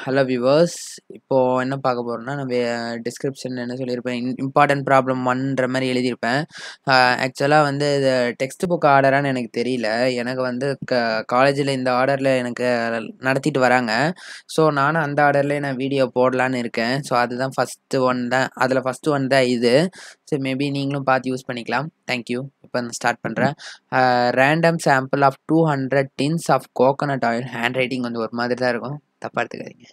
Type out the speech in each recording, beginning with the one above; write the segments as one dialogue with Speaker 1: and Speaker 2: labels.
Speaker 1: Hello viewers இப்போது என்ன பார்க்க போகிறோம்னா நான் டிஸ்கிரிப்ஷன் என்ன சொல்லியிருப்பேன்? இன் இம்பார்ட்டன்ட் ப்ராப்ளம் ஒன்ற மாதிரி எழுதியிருப்பேன். ஆக்சுவலாக வந்து இது டெக்ஸ்ட் புக் ஆர்டரான்னு எனக்கு தெரியல. எனக்கு வந்து க காலேஜில் இந்த ஆர்டரில் எனக்கு நடத்திட்டு வராங்க. ஸோ நானும் அந்த ஆர்டர்லேயே நான் வீடியோ போடலான்னு இருக்கேன். ஸோ அதுதான் ஃபஸ்ட்டு ஒன் தான். அதில் ஃபஸ்ட்டு ஒன் தான் இது. ஸோ மேபி நீங்களும் பார்த்து யூஸ் பண்ணிக்கலாம். தேங்க்யூ இப்போ நான் ஸ்டார்ட் பண்ணுறேன் random sample of two hundred tins of coconut oil hand writing வந்து ஒரு மாதிரி தான் இருக்கும். தப்பாக எடுத்துக்காதீங்க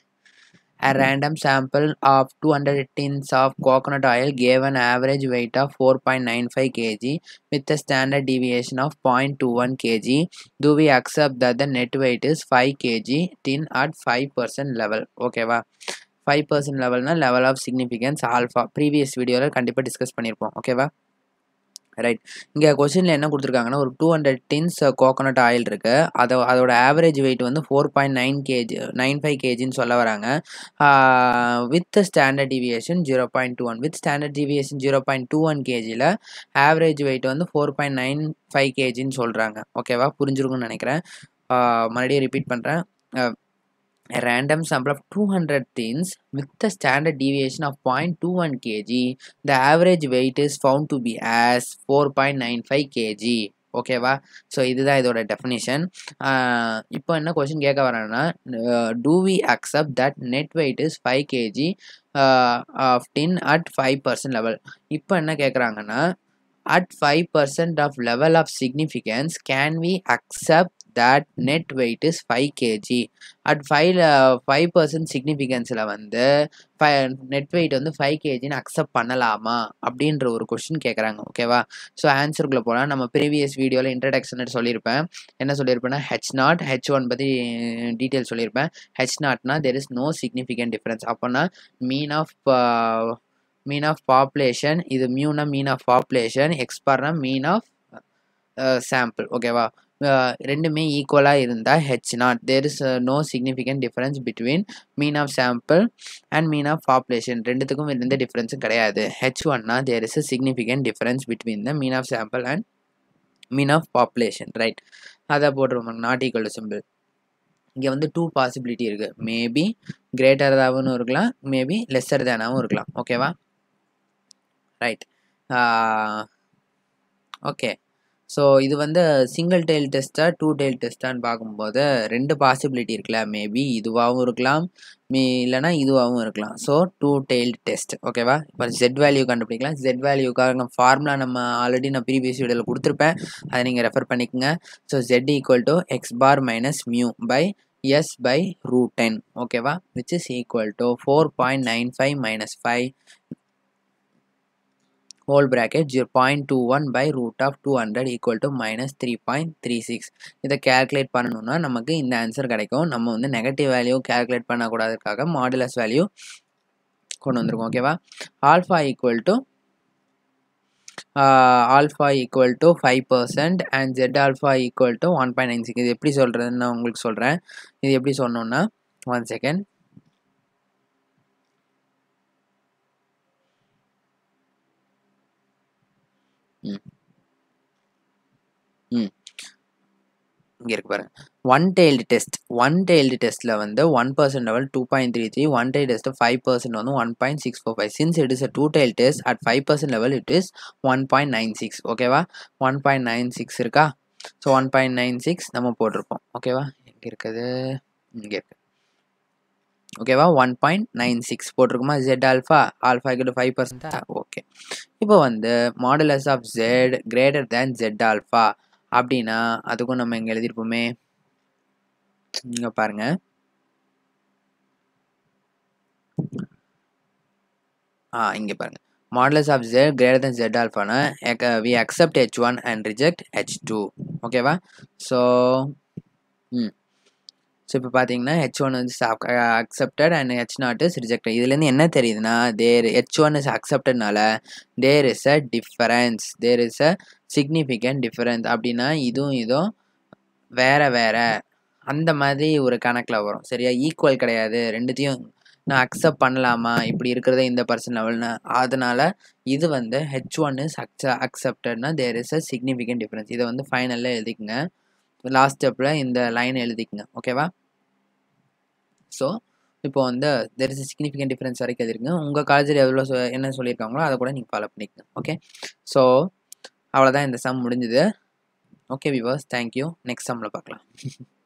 Speaker 1: A random sample of 200 tins of coconut oil gave an average weight of 4.95 kg with a standard deviation of 0.21 kg. Do we accept that the net weight is 5 kg tin at 5% level? ஓகேவா five percent லெவல்னா level of significance alpha previous வீடியோவில் கண்டிப்பாக discuss பண்ணியிருப்போம் ஓகேவா right இங்கே கொஷினில் என்ன கொடுத்துருக்காங்கன்னா ஒரு two hundred tins coconut oil இருக்குது அதை அதோட ஆவரேஜ் வெயிட் வந்து four point nine KG nine five கேஜின்னு சொல்ல வராங்க. With standard deviation zero point two one with standard deviation zero point two one கேஜியில் average weight வந்து ஃபோர் பாயிண்ட் நைன் ஃபைவ் கேஜின்னு சொல்கிறாங்க ஓகேவா புரிஞ்சிருக்கும்னு நினைக்கிறேன். மறுபடியும் ரிப்பீட் பண்ணுறேன் a random sample of 200 tins with the standard deviation of 0.21 kg. The average weight is found to be as 4.95 kg. ஓகேவா so இதுதான் இதோட டெஃபினிஷன் இப்போ என்ன கொஷின் கேட்க வரேன்னா do we accept that net weight is five KG of tin at five percent level இப்போ என்ன கேட்குறாங்கன்னா at five percent of level of significance can we accept that net weight is five KG at five five percent சிக்னிஃபிகன்ஸில் வந்து five net weight வந்து five கேஜின்னு accept பண்ணலாமா? அப்படின்ற ஒரு question கேட்குறாங்க ஓகேவா ஸோ ஆன்சருக்குள்ளே போகலாம் நம்ம ப்ரீவியஸ் வீடியோவில் இன்ட்ரடக்ஷன் சொல்லியிருப்பேன். என்ன சொல்லியிருப்பேன்னா ஹெச் நாட் ஹெச் ஒன் பற்றி டீட்டெயில் சொல்லியிருப்பேன். H நாட்னா there is no significant difference அப்போனா mean of mean of population இது மியூனா மீன் ஆஃப் பாப்புலேஷன் எக்ஸ்பார்னா மீன் ஆஃப் சாம்பிள் ஓகேவா ரெண்டுமே ஈக்குவலாக இருந்தால் H naught there is no significant difference between mean of sample and mean of population ரெண்டுத்துக்கும் எந்த டிஃப்ரென்ஸும் கிடையாது. ஹெச் ஒன்னா there is a significant difference between the mean of sample and mean of population right அதை போட்டுருவாங்க not equal simple இங்கே வந்து two possibility இருக்குது மேபி கிரேட்டராகவும் இருக்கலாம். மேபி லெஸ்ஸர் தேனாகவும் இருக்கலாம். ஓகேவா ரைட் ஓகே ஸோ இது வந்து சிங்கிள் டெயில் டெஸ்ட்டா டூ டெயில் டெஸ்ட்டான்னு பார்க்கும்போது ரெண்டு பாசிபிலிட்டி இருக்குல்ல மேபி இதுவாகவும் இருக்கலாம் மீ இல்லைனா இதுவாகவும் இருக்கலாம். ஸோ டூ டெயில் டெஸ்ட் ஓகேவா இப்போ ஜெட் வேல்யூ கண்டுபிடிக்கலாம். ஜெட் வேல்யூக்காக ஃபார்முலா நம்ம ஆல்ரெடி நான் ப்ரீவியஸ் வீடியோவில் கொடுத்துருப்பேன். அதை நீங்கள் ரெஃபர் பண்ணிக்கோங்க. So Z equal to X bar minus mu by S by root ten ஓகேவா which is equal to four point nine five minus five whole bracket 0.21 by root of 200 equal to minus 3.36 இதை calculate பண்ணணும்னா நமக்கு இந்த answer கிடைக்கும். நம்ம வந்து negative value calculate பண்ணக்கூடாதுக்காக modulus value கொண்டு வந்திருக்கோம் ஓகேவா alpha equal to alpha equal to five percent and Z alpha equal to one point nine six இது எப்படி சொல்கிறதுன்னு நான் உங்களுக்கு சொல்கிறேன் இது எப்படி சொன்னோன்னா ஒன் செகண்ட் ம். ம். இங்கே இருக்கு பாருங்க. One tailed test one tailed டெஸ்ட்டில் வந்து one percent level two point three three one tail test five percent வந்து one point six four five since it is a two tail test at five percent level it is one point nine six ஓகேவா one point nine six இருக்கா? So one point nine six நம்ம போட்டிருப்போம். ஓகேவா இங்கே இருக்குது. இங்கே இருக்கு. ஓகேவா? One point nine six போட்டிருக்குமா? Jet alpha alpha கிட்ட ஃபைவ் பர்சன்டா ஓகே இப்போ வந்து modulus of Z greater than Z alpha அப்படின்னா அதுக்கும் நம்ம இங்கே எழுதியிருப்போமே. இங்கே பாருங்க. ஆ இங்கே பாருங்க. Modulus of Z greater than Z ஆல்ஃபானா we accept H one and reject H two ஓகேவா? ஸோ ம். ஸோ இப்போ பார்த்தீங்கன்னா ஹெச் ஒன் வந்து accepted and H naught is rejected இதுலேருந்து என்ன தெரியுதுன்னா there H one is அக்செப்டட்னால there is a difference there is a significant difference அப்படின்னா இதுவும் இதுவும் வேற வேற. அந்த மாதிரி ஒரு கணக்கில் வரும். சரியா? ஈக்குவல் கிடையாது. ரெண்டுத்தையும் நான் அக்செப்ட் பண்ணலாமா? இப்படி இருக்கிறதே இந்த பர்சன் லெவல்னு அதனால இது வந்து ஹெச் ஒன் இஸ் அக்ச அக்செப்டட்னா there is a significant difference இதை வந்து ஃபைனலில் எழுதிக்கங்க. லாஸ்ட் ஸ்டெப்பில் இந்த லைன் எழுதிக்கங்க. ஓகேவா ஸோ இப்போ வந்து தெர் இஸ் சிக்னிஃபிகண்ட் டிஃப்ரென்ஸ் வரைக்கும் எழுதிருங்க. உங்கள் காலேஜில் எவ்வளோ என்ன சொல்லியிருக்காங்களோ அதை கூட நீங்கள் ஃபாலோ பண்ணிக்கங்க. ஓகே ஸோ அவ்வளோதான் இந்த சம் முடிஞ்சுது. ஓகே விவர்ஸ் தேங்க்யூ நெக்ஸ்ட் சம்மில் பார்க்கலாம்.